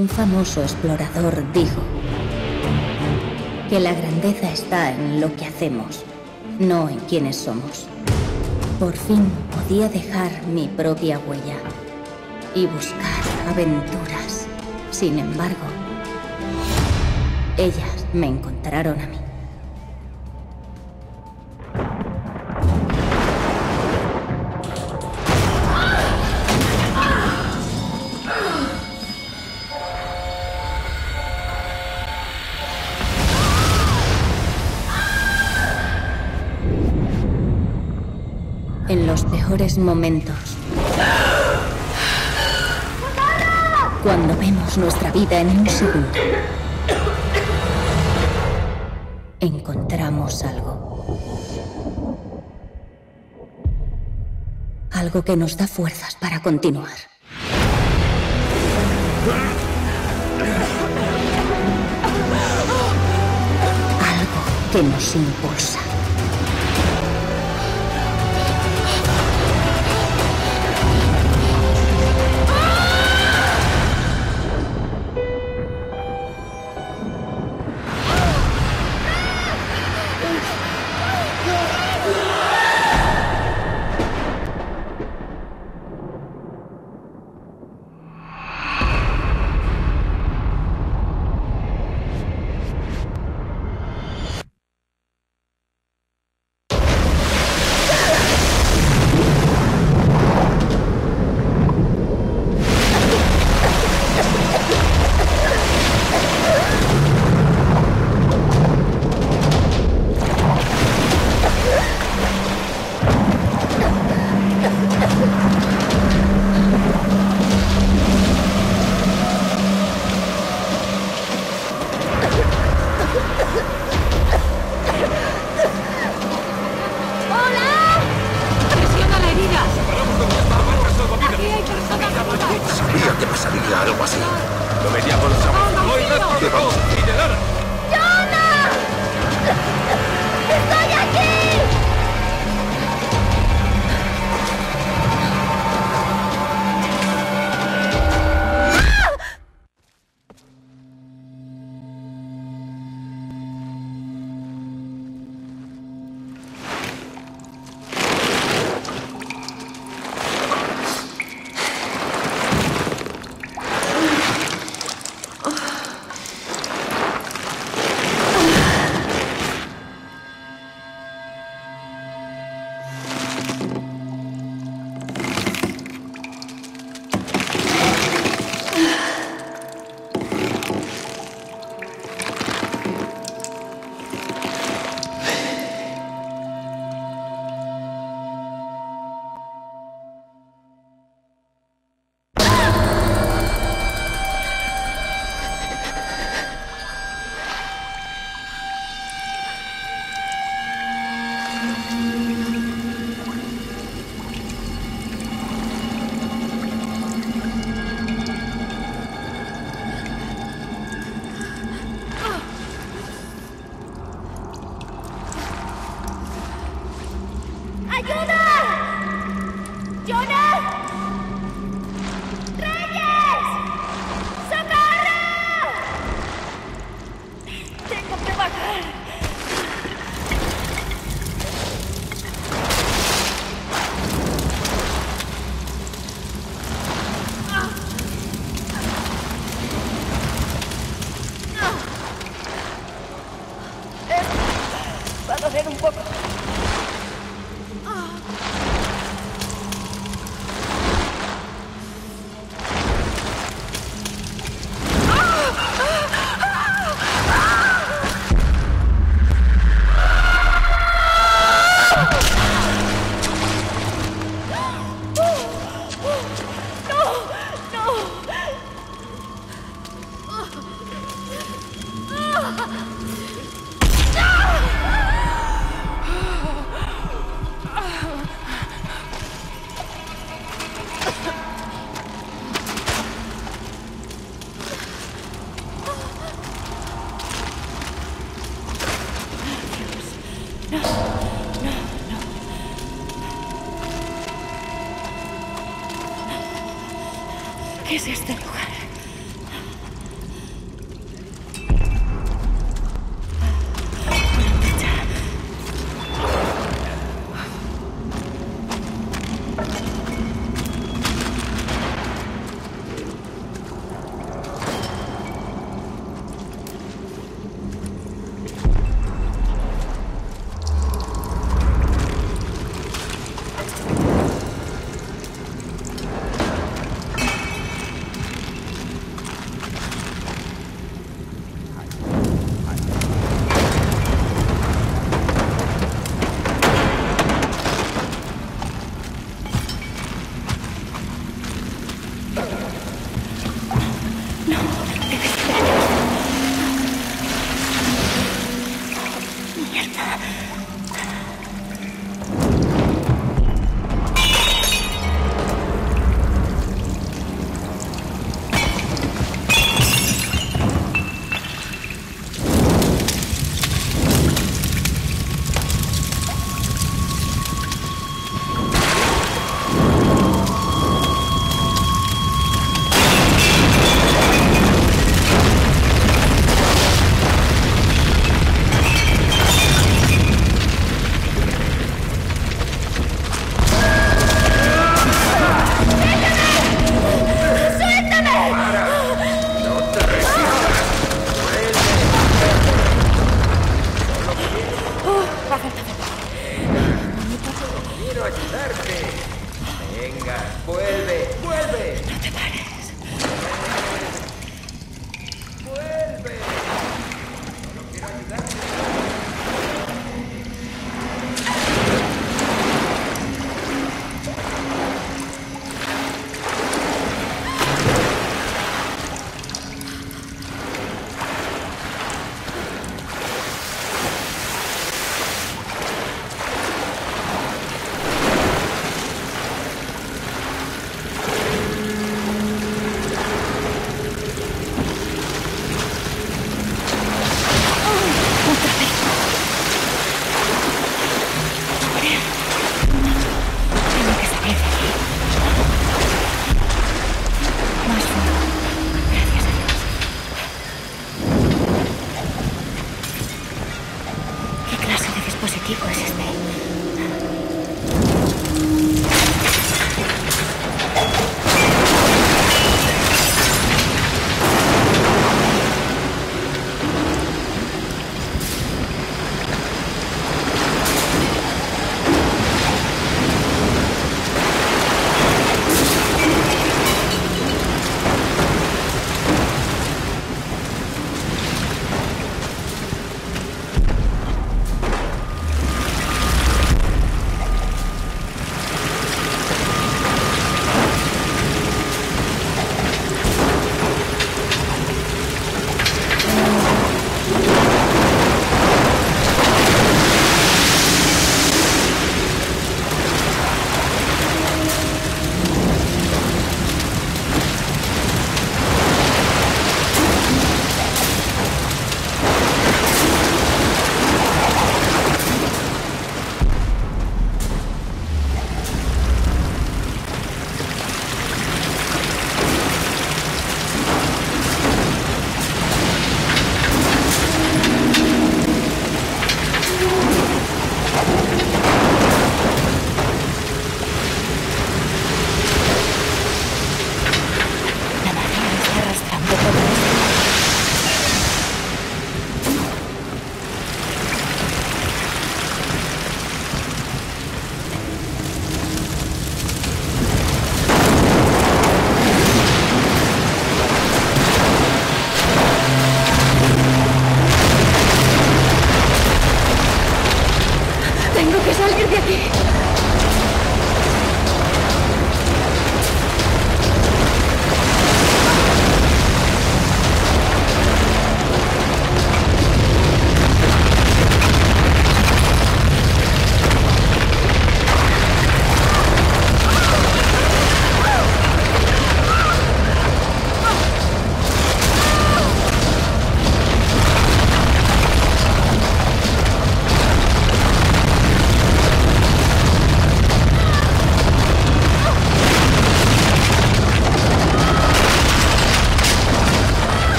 Un famoso explorador dijo que la grandeza está en lo que hacemos, no en quienes somos. Por fin podía dejar mi propia huella y buscar aventuras. Sin embargo, ellas me encontraron a mí. En los peores momentos. Cuando vemos nuestra vida en un segundo. Encontramos algo. Algo que nos da fuerzas para continuar. Algo que nos impulsa.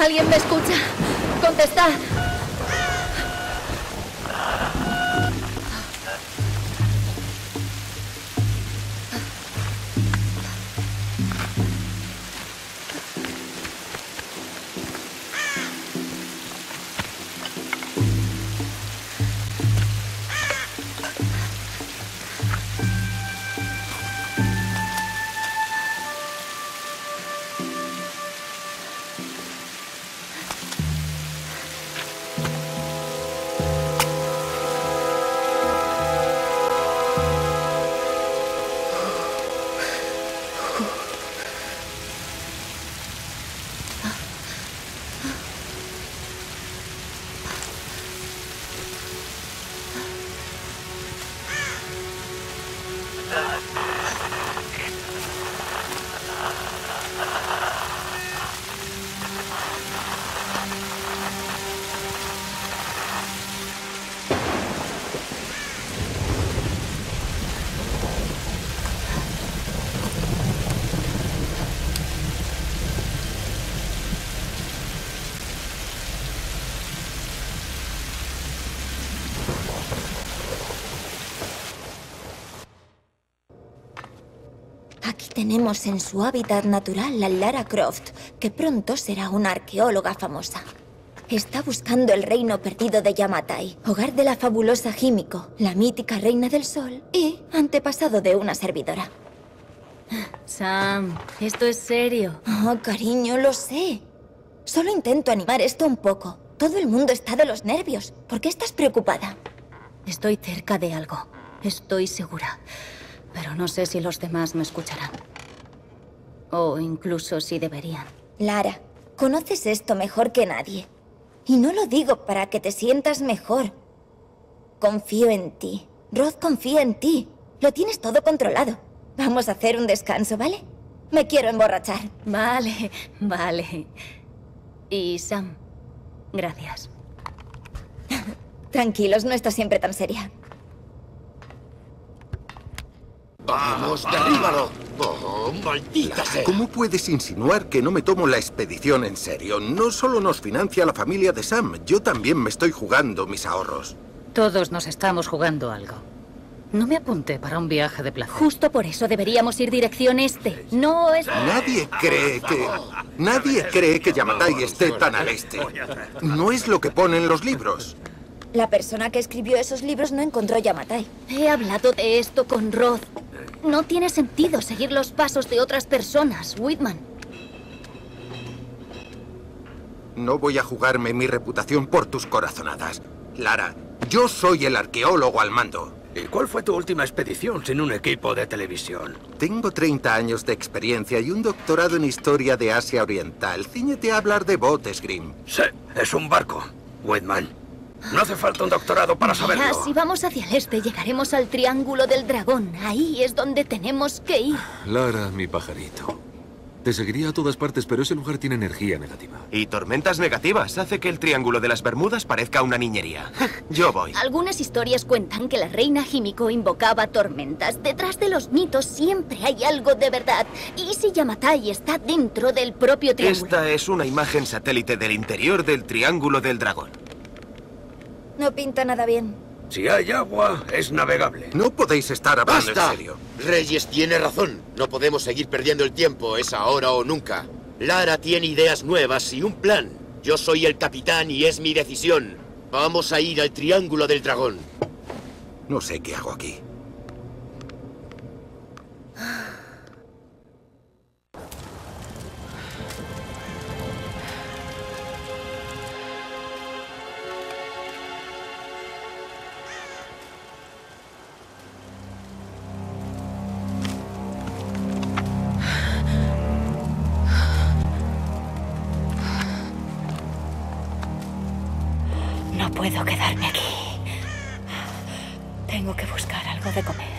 ¿Alguien me escucha? Contestad. En su hábitat natural a Lara Croft, que pronto será una arqueóloga famosa. Está buscando el reino perdido de Yamatai, hogar de la fabulosa Himiko, la mítica reina del sol y antepasado de una servidora. Sam, esto es serio. Oh, cariño, lo sé. Solo intento animar esto un poco. Todo el mundo está de los nervios. ¿Por qué estás preocupada? Estoy cerca de algo. Estoy segura. Pero no sé si los demás me escucharán. O incluso si deberían. Lara, conoces esto mejor que nadie. Y no lo digo para que te sientas mejor. Confío en ti. Rod confía en ti. Lo tienes todo controlado. Vamos a hacer un descanso, ¿vale? Me quiero emborrachar. Vale, vale. Y Sam, gracias. Tranquilos, no está siempre tan seria. ¡Vamos, derríbalo! ¡Oh, maldita sea! ¿Cómo puedes insinuar que no me tomo la expedición en serio? No solo nos financia la familia de Sam, yo también me estoy jugando mis ahorros. Todos nos estamos jugando algo. No me apunté para un viaje de placer. Justo por eso deberíamos ir dirección este. No es... Nadie cree que... Nadie cree que Yamatai esté tan al este. No es lo que pone en los libros. La persona que escribió esos libros no encontró Yamatai. He hablado de esto con Rod. No tiene sentido seguir los pasos de otras personas, Whitman. No voy a jugarme mi reputación por tus corazonadas. Lara, yo soy el arqueólogo al mando. ¿Y cuál fue tu última expedición sin un equipo de televisión? Tengo 30 años de experiencia y un doctorado en historia de Asia Oriental. Cíñete a hablar de botes, Grim. Sí, es un barco, Whitman. No hace falta un doctorado para saberlo. Mira, si vamos hacia el este, llegaremos al Triángulo del Dragón. Ahí es donde tenemos que ir. Lara, mi pajarito. Te seguiría a todas partes, pero ese lugar tiene energía negativa. Y tormentas negativas hace que el Triángulo de las Bermudas parezca una niñería. Yo voy. Algunas historias cuentan que la reina Himiko invocaba tormentas. Detrás de los mitos siempre hay algo de verdad. ¿Y si Yamatai está dentro del propio triángulo? Esta es una imagen satélite del interior del Triángulo del Dragón. No pinta nada bien. Si hay agua, es navegable. No podéis estar hablando ¡Basta! en serio. Reyes tiene razón. No podemos seguir perdiendo el tiempo. Es ahora o nunca. Lara tiene ideas nuevas y un plan. Yo soy el capitán y es mi decisión. Vamos a ir al Triángulo del Dragón. No sé qué hago aquí. Puedo quedarme aquí. Tengo que buscar algo de comer.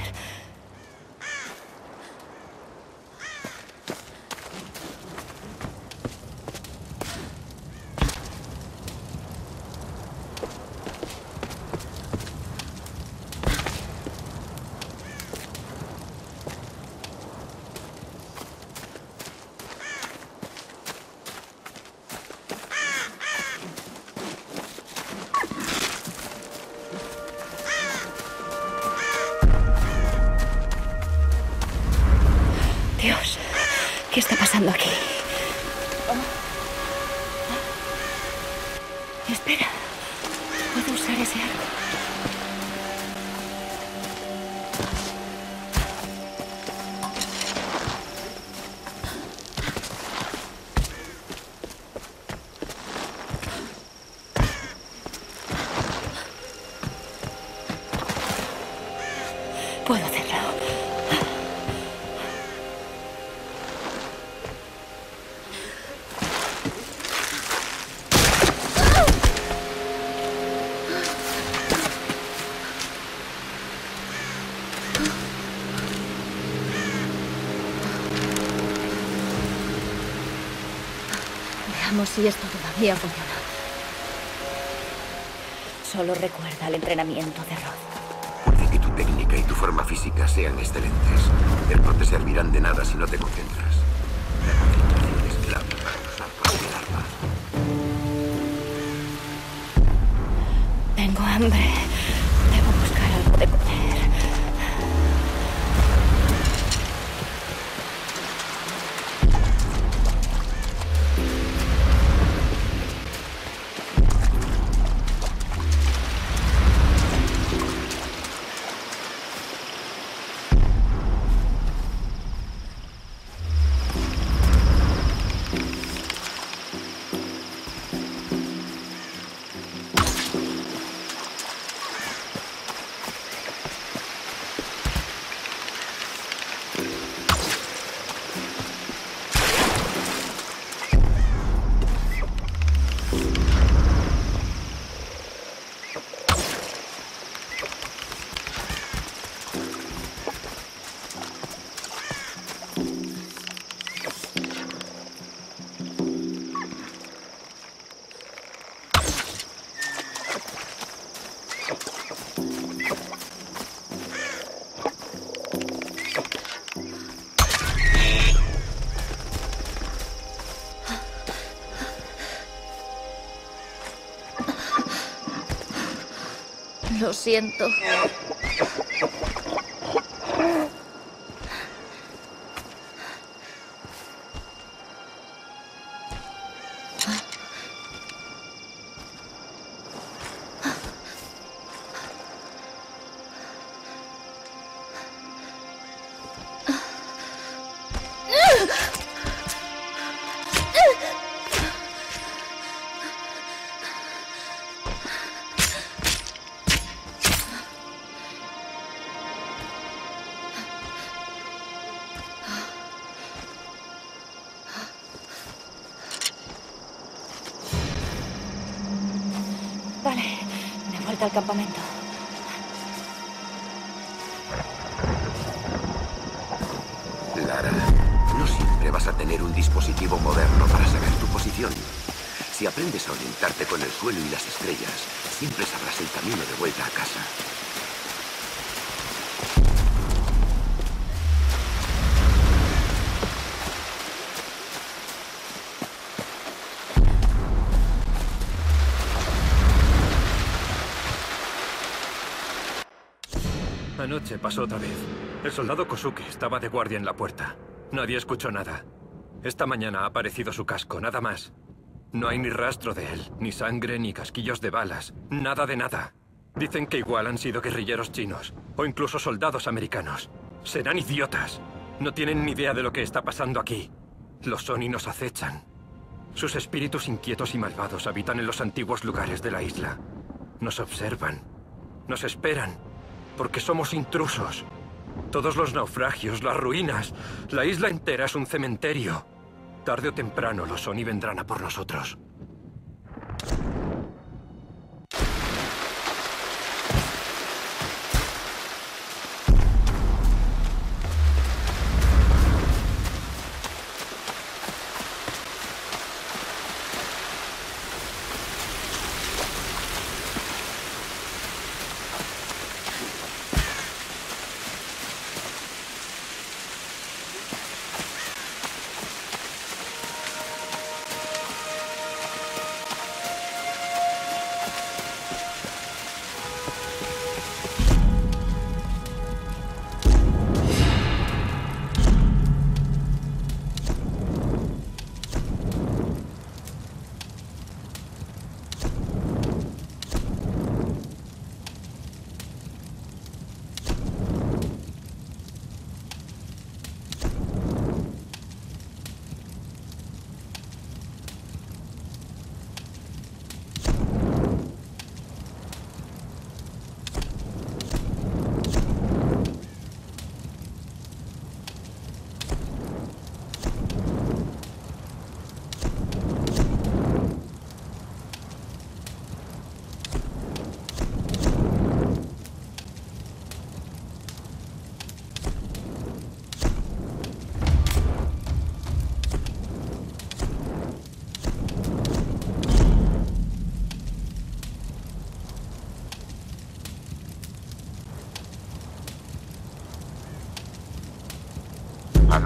Si esto todavía funciona. Solo recuerda el entrenamiento de Rod. Puede que tu técnica y tu forma física sean excelentes, pero no te servirán de nada si no te concentras. La concentración siento. Al campamento. Lara, no siempre vas a tener un dispositivo moderno para saber tu posición. Si aprendes a orientarte con el suelo y las estrellas, siempre sabrás el camino de vuelta a casa. Anoche pasó otra vez. El soldado Kosuke estaba de guardia en la puerta. Nadie escuchó nada. Esta mañana ha aparecido su casco, nada más. No hay ni rastro de él, ni sangre, ni casquillos de balas. Nada de nada. Dicen que igual han sido guerrilleros chinos, o incluso soldados americanos. Serán idiotas. No tienen ni idea de lo que está pasando aquí. Los son y nos acechan. Sus espíritus inquietos y malvados habitan en los antiguos lugares de la isla. Nos observan. Nos esperan. Porque somos intrusos. Todos los naufragios, las ruinas, la isla entera es un cementerio. Tarde o temprano los son y vendrán a por nosotros.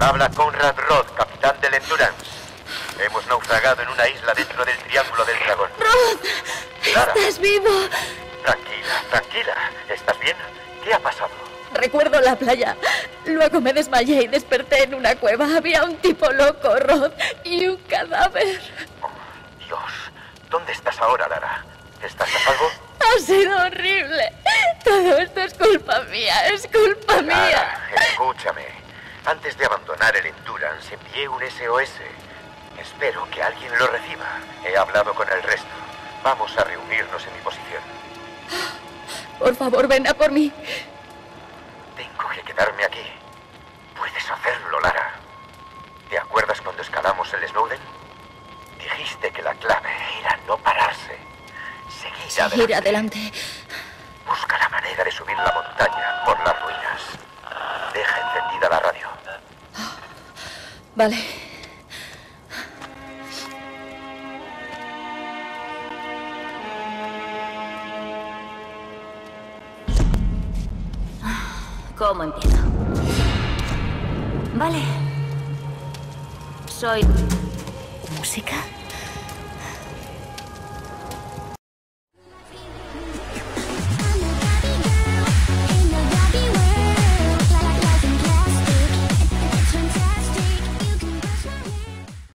Habla Conrad Roth, capitán del Endurance. Hemos naufragado en una isla dentro del Triángulo del Dragón. ¡Roth! Lara. ¡Estás vivo! Tranquila, tranquila. ¿Estás bien? ¿Qué ha pasado? Recuerdo la playa. Luego me desmayé y desperté en una cueva. Había un tipo loco, Roth, y un cadáver. Dios, ¿dónde estás ahora, Lara? ¿Estás a salvo? Ha sido horrible. Todo esto es culpa mía, es culpa mía. Lara, escúchame. Antes de abandonar el Endurance, envié un SOS. Espero que alguien lo reciba. He hablado con el resto. Vamos a reunirnos en mi posición. Por favor, ven a por mí. Tengo que quedarme aquí. Puedes hacerlo, Lara. ¿Te acuerdas cuando escalamos el Snowden? Dijiste que la clave era no pararse. Seguir adelante. Seguir adelante. Busca la manera de subir la montaña por las ruinas. Deja encendida la radio. Vale. ¿Cómo empiezo? Vale. Soy...